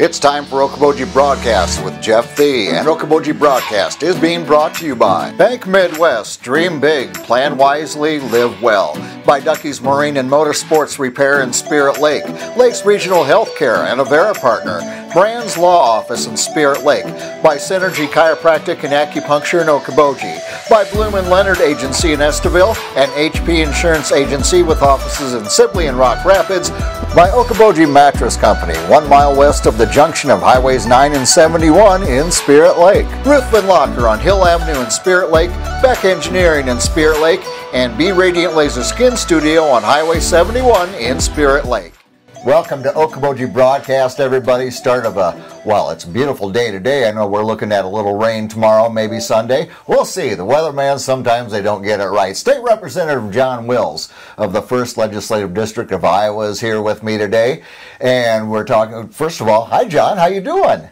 It's time for Okoboji Broadcast with Jeff Thee, and Okoboji Broadcast is being brought to you by Bank Midwest, Dream Big, Plan Wisely, Live Well, by Ducky's Marine and Motorsports Repair in Spirit Lake, Lakes Regional Healthcare and Avera Partner, Brand's Law Office in Spirit Lake, by Synergy Chiropractic and Acupuncture in Okoboji, by Bloom and Leonard Agency in Estherville, and HP Insurance Agency with offices in Sibley and Rock Rapids, by Okoboji Mattress Company, one mile west of the junction of Highways 9 and 71 in Spirit Lake. Ruthven Locker on Hill Avenue in Spirit Lake, Beck Engineering in Spirit Lake, and B Radiant Laser Skin Studio on Highway 71 in Spirit Lake. Welcome to Okoboji Broadcast, everybody. Start of a, well, it's a beautiful day today. I know we're looking at a little rain tomorrow, maybe Sunday. We'll see. The weatherman, sometimes they don't get it right. State Representative John Wills of the 1st Legislative District of Iowa is here with me today. And we're talking, first of all, hi, John. How you doing?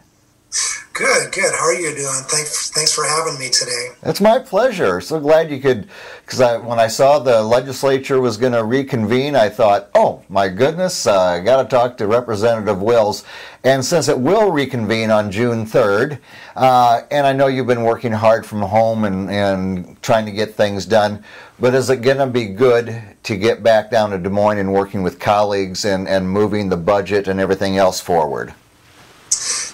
Good, good. How are you doing? Thanks, thanks for having me today. It's my pleasure. So glad you could, because I, when I saw the legislature was going to reconvene, I thought, oh my goodness, uh, I got to talk to Representative Wills. And since it will reconvene on June 3rd, uh, and I know you've been working hard from home and, and trying to get things done, but is it going to be good to get back down to Des Moines and working with colleagues and, and moving the budget and everything else forward?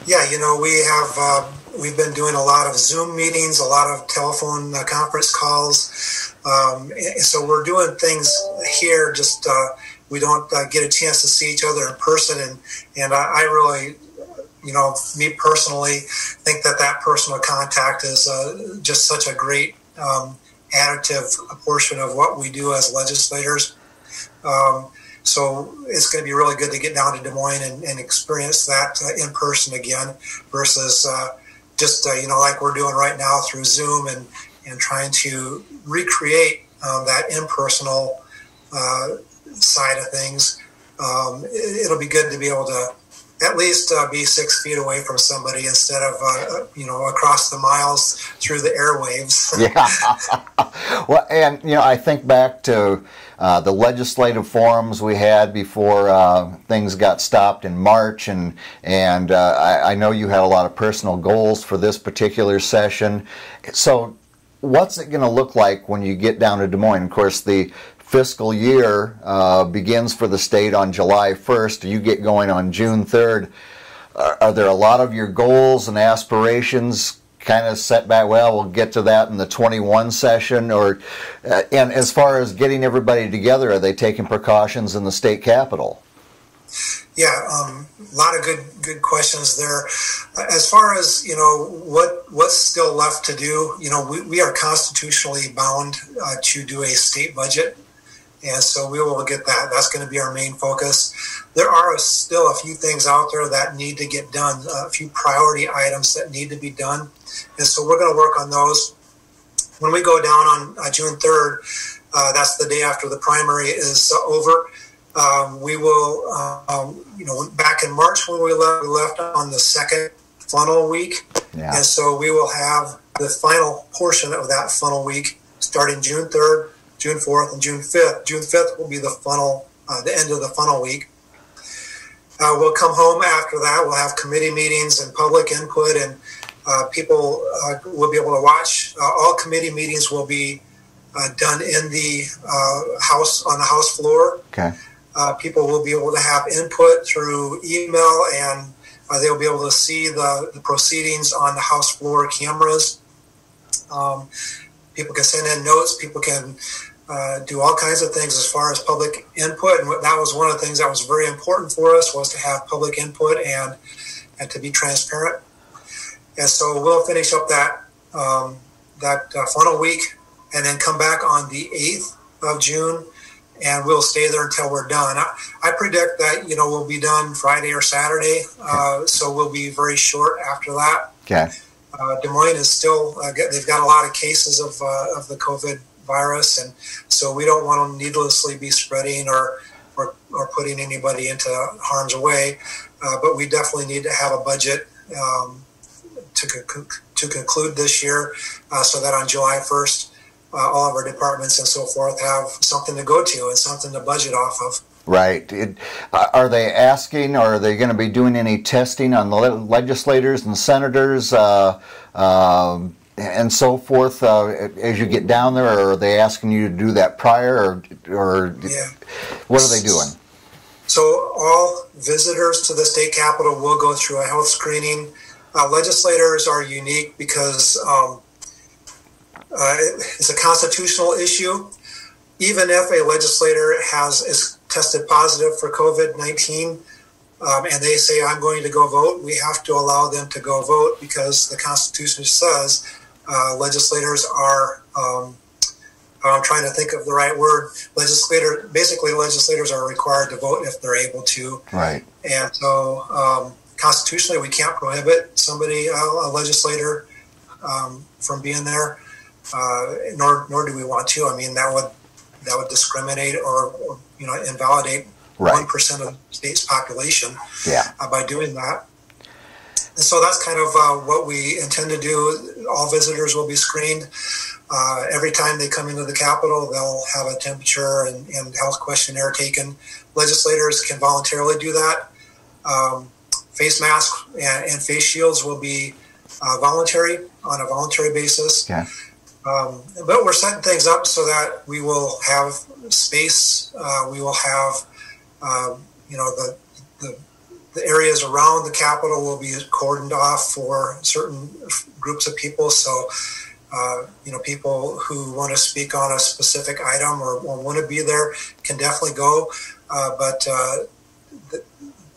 Yeah, you know, we have uh, we've been doing a lot of Zoom meetings, a lot of telephone uh, conference calls. Um, so we're doing things here. Just uh, we don't uh, get a chance to see each other in person, and and I, I, really, you know, me personally, think that that personal contact is uh, just such a great um, additive portion of what we do as legislators. Um, so it's going to be really good to get down to Des Moines and, and experience that uh, in person again versus uh, just, uh, you know, like we're doing right now through Zoom and, and trying to recreate um, that impersonal uh, side of things. Um, it, will be good to be able to at least uh, be six feet away from somebody instead of uh, you know across the miles through the airwaves. yeah. well, and you know, I think back to uh, the legislative forums we had before uh, things got stopped in March, and and uh, I, I, know you had a lot of personal goals for this particular session. So, what's it going to look like when you get down to Des Moines? Of course, the fiscal year uh, begins for the state on July 1st. You get going on June 3rd. Are, are there a lot of your goals and aspirations kind of set back. Well, we'll get to that in the 21 session. Or, uh, and as far as getting everybody together, are they taking precautions in the state capitol? Yeah, um, a lot of good good questions there. As far as you know, what what's still left to do? You know, we, we are constitutionally bound uh, to do a state budget, and so we will get that. That's going to be our main focus. There are still a few things out there that need to get done, a few priority items that need to be done. And so we're going to work on those. When we go down on uh, June 3rd, uh, that's the day after the primary is uh, over. Um, we will, um, you know, back in March when we left, we left on the second funnel week. Yeah. And so we will have the final portion of that funnel week starting June 3rd, June 4th, and June 5th. June 5th will be the funnel, uh, the end of the funnel week. Uh, we'll come home after that. We'll have committee meetings and public input and uh, people uh, will be able to watch. Uh, all committee meetings will be uh, done in the house on the house floor. Okay. people will be able to have input through email, and they'll be able to see the, the proceedings on the house floor cameras. Um, people can send in notes. People can uh, do all kinds of things as far as public input, and that was one of the things that was very important for us was to have public input and and to be transparent. And so we'll finish up that um, that uh, funnel week and then come back on the 8th of June and we'll stay there until we're done. I, I predict that, you know, we'll be done Friday or Saturday. Uh, so we'll be very short after that. Okay. Uh, Des Moines is still, uh, they've got a lot of cases of, uh, of the COVID virus. And so we don't want to needlessly be spreading or, or, or putting anybody into harm's way. Uh, but we definitely need to have a budget um, to, to conclude this year uh, so that on July 1st, uh, all of our departments and so forth have something to go to and something to budget off of. Right. It, uh, are they asking, or are they going to be doing any testing on the legislators and senators uh, uh, and so forth uh, as you get down there, or are they asking you to do that prior, or, or yeah. what are they doing? So all visitors to the state capitol will go through a health screening. Uh, legislators are unique because um, uh, it's a constitutional issue. Even if a legislator has is tested positive for COVID 19 um, and they say, I'm going to go vote, we have to allow them to go vote because the Constitution says uh, legislators are. Um, I'm trying to think of the right word. Legislator, basically, legislators are required to vote if they're able to. Right. And so, um, constitutionally, we can't prohibit somebody, a legislator, um, from being there. Uh, nor nor do we want to. I mean, that would that would discriminate or, or you know invalidate one right. of the state's population yeah. uh, by doing that. And so that's kind of uh, what we intend to do. All visitors will be screened. Uh, every time they come into the Capitol, they'll have a temperature and, and health questionnaire taken. Legislators can voluntarily do that. Um, face masks and, and, face shields will be uh, voluntary on a voluntary basis. Yeah. Um, but we're setting things up so that we will have space. Uh, we will have, um, you know, the, the, the areas around the Capitol will be cordoned off for certain groups of people. So, uh, you know, people who want to speak on a specific item or, or want to be there can definitely go, uh, but uh, th-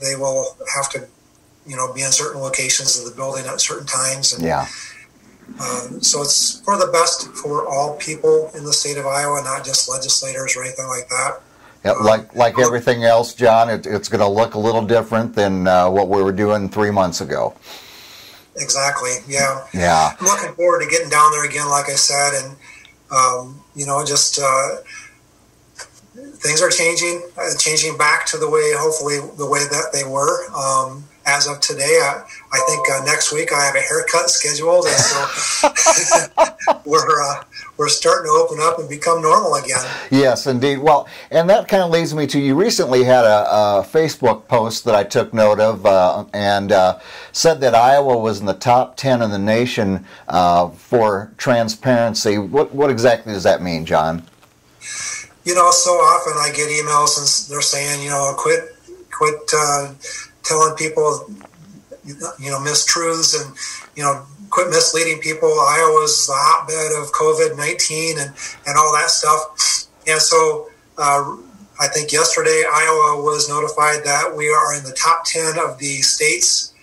they will have to, you know, be in certain locations of the building at certain times. And, yeah um, so it's for the best for all people in the state of Iowa, not just legislators or anything like that. Yeah, like like everything else, John, it, it's going to look a little different than uh, what we were doing three months ago. Exactly. Yeah. Yeah. I'm looking forward to getting down there again, like I said, and um, you know, just uh, things are changing, uh, changing back to the way, hopefully, the way that they were. Um, as of today, I, I think uh, next week I have a haircut scheduled, and so we're uh, we're starting to open up and become normal again. Yes, indeed. Well, and that kind of leads me to you recently had a, a Facebook post that I took note of, uh, and uh, said that Iowa was in the top ten in the nation uh, for transparency. What what exactly does that mean, John? You know, so often I get emails and they're saying, you know, quit quit uh, telling people, you know, mistruths and, you know, quit misleading people. Iowa's the hotbed of COVID 19 and, and all that stuff. And so uh, I think yesterday Iowa was notified that we are in the top 10 of the states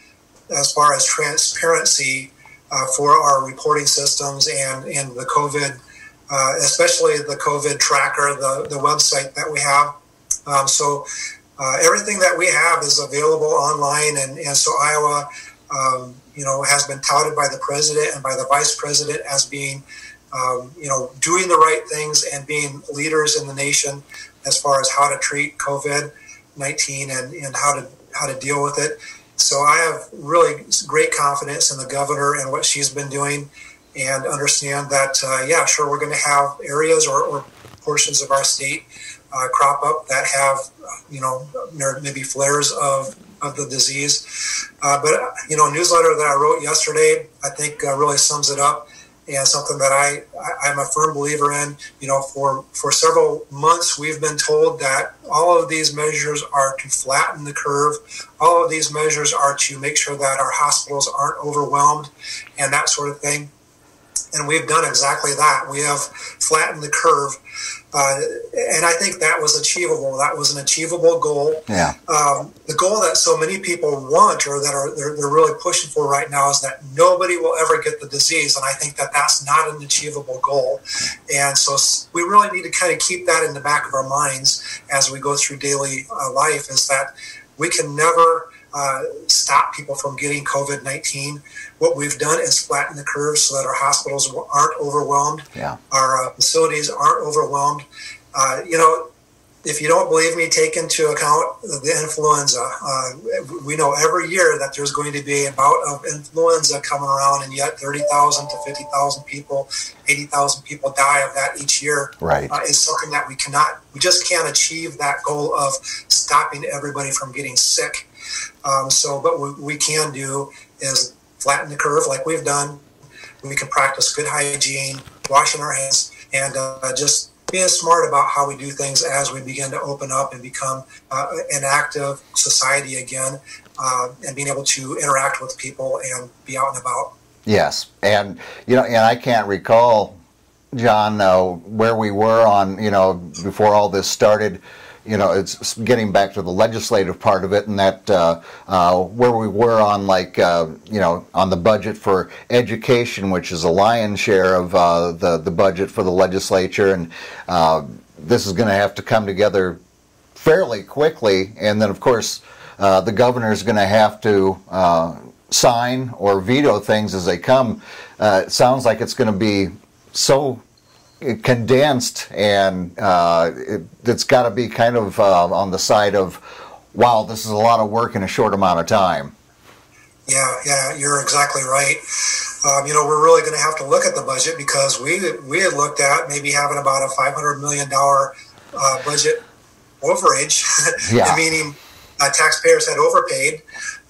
as far as transparency uh, for our reporting systems and, and the COVID, uh, especially the COVID tracker, the, the website that we have. Um, so uh, everything that we have is available online, and, and so Iowa, um, you know, has been touted by the president and by the vice president as being, um, you know, doing the right things and being leaders in the nation as far as how to treat COVID nineteen and, and how to how to deal with it. So I have really great confidence in the governor and what she's been doing, and understand that uh, yeah, sure, we're going to have areas or, or portions of our state uh, crop up that have, you know, maybe flares of, of the disease. Uh, but, you know, a newsletter that I wrote yesterday, I think uh, really sums it up and something that I, I, am a firm believer in. You know, for, for several months, we've been told that all of these measures are to flatten the curve. All of these measures are to make sure that our hospitals aren't overwhelmed and that sort of thing. And we've done exactly that. We have flattened the curve. Uh, and I think that was achievable. That was an achievable goal. Yeah. Um, the goal that so many people want or that are they're, they're, really pushing for right now is that nobody will ever get the disease, and I think that that's not an achievable goal. And so we really need to kind of keep that in the back of our minds as we go through daily uh, life. Is that we can never uh, stop people from getting COVID 19. What we've done is flatten the curve so that our hospitals aren't overwhelmed, yeah. our uh, facilities aren't overwhelmed. Uh, you know, if you don't believe me, take into account the influenza. Uh, we know every year that there's going to be a bout of influenza coming around, and yet 30,000 to 50,000 people, 80,000 people die of that each year. Right. Uh, is something that we cannot, we just can't achieve that goal of stopping everybody from getting sick. Um, so, but what we can do is flatten the curve like we've done. We can practice good hygiene, washing our hands, and uh, just being smart about how we do things as we begin to open up and become uh, an active society again uh, and being able to interact with people and be out and about. Yes, and you know, and I can't recall, John, uh, where we were on you know before all this started you know, it's getting back to the legislative part of it, and that uh, uh, where we were on like uh, you know on the budget for education, which is a lion's share of uh, the the budget for the legislature, and uh, this is going to have to come together fairly quickly, and then of course uh, the governor is going to have to sign or veto things as they come. it sounds like it's going to be so condensed, and uh, it, has got to be kind of uh, on the side of, wow, this is a lot of work in a short amount of time. Yeah, yeah, you're exactly right. Um, you know, we're really going to have to look at the budget because we we had looked at maybe having about a 500 million dollar uh, budget overage, yeah. meaning uh, taxpayers had overpaid.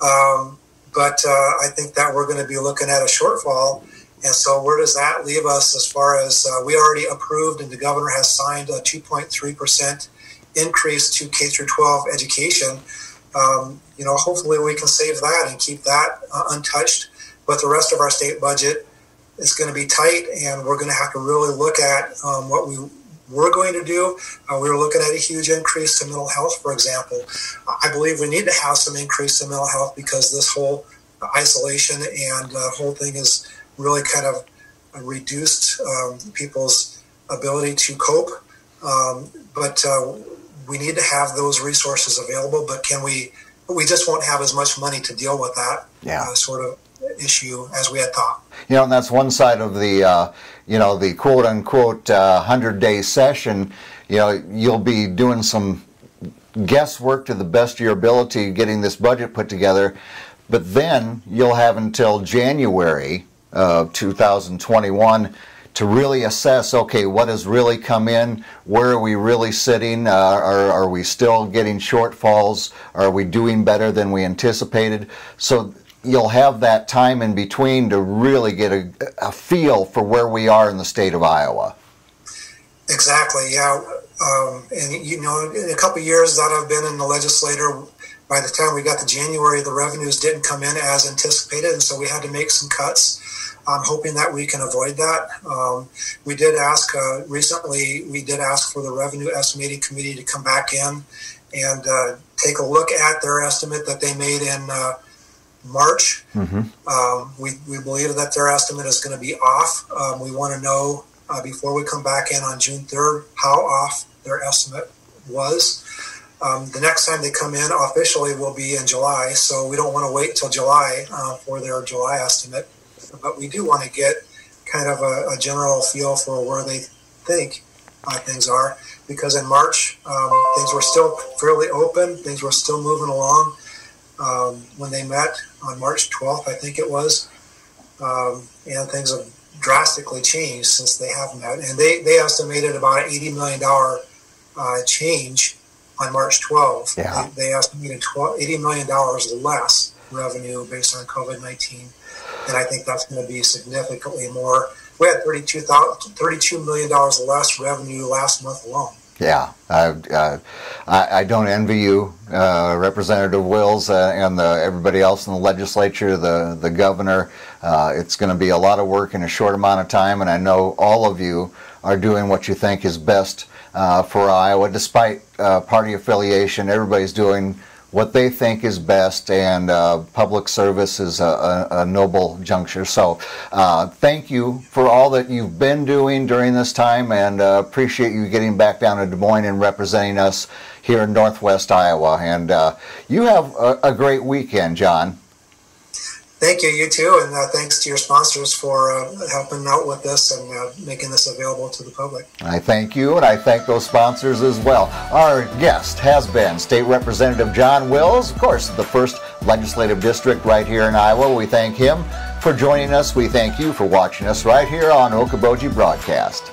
Um, but uh, I think that we're going to be looking at a shortfall and so, where does that leave us as far as uh, we already approved and the governor has signed a 2.3% increase to K through 12 education? Um, you know, hopefully we can save that and keep that uh, untouched. But the rest of our state budget is going to be tight, and we're going to have to really look at um, what we were going to do. Uh, we were looking at a huge increase to mental health, for example. I believe we need to have some increase to mental health because this whole isolation and uh, whole thing is really kind of reduced um, people's ability to cope. Um, but uh, we need to have those resources available. But can we? We just won't have as much money to deal with that yeah. uh, sort of issue as we had thought. You know, and that's one side of the, uh, you know, the quote unquote uh, hundred day session. You know, you'll be doing some guesswork to the best of your ability getting this budget put together, but then you'll have until January uh, 2021 to really assess okay what has really come in? Where are we really sitting? Uh, are, are we still getting shortfalls? Are we doing better than we anticipated? So you'll have that time in between to really get a, a feel for where we are in the state of iowa. Exactly yeah. Um, and you know in a couple years that i've been in the legislature by the time we got to january the revenues didn't come in as anticipated and so we had to make some cuts I'm hoping that we can avoid that. Um, we did ask uh, recently, we did ask for the Revenue Estimating Committee to come back in and uh, take a look at their estimate that they made in uh, March. Mm-hmm. Um, we, we believe that their estimate is going to be off. Um, we want to know uh, before we come back in on June 3rd how off their estimate was. Um, the next time they come in officially will be in July, so we don't want to wait till July uh, for their July estimate but we do want to get kind of a, a general feel for where they think uh, things are. Because in March, um, things were still fairly open, things were still moving along. Um, when they met on March 12th, I think it was, um, and things have drastically changed since they have met. And they, they estimated about an $80 million uh, change on March 12th. Yeah. They, they estimated $80 million less revenue based on COVID 19 and I think that's going to be significantly more. We had $32 million less revenue last month alone. Yeah, uh, I, I, don't envy you, uh, Representative Wills, uh, and the, everybody else in the legislature, the the governor. Uh, it's going to be a lot of work in a short amount of time, and I know all of you are doing what you think is best uh, for Iowa, despite party affiliation. Everybody's doing what they think is best, and uh, public service is a, a, a noble juncture. So, uh, thank you for all that you've been doing during this time, and uh, appreciate you getting back down to Des Moines and representing us here in Northwest Iowa. And uh, you have a, a, great weekend, John. Thank you, you too, and uh, thanks to your sponsors for uh, helping out with this and uh, making this available to the public. I thank you, and I thank those sponsors as well. Our guest has been State Representative John Wills, of course, the first legislative district right here in Iowa. We thank him for joining us. We thank you for watching us right here on Okoboji Broadcast.